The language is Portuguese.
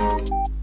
Música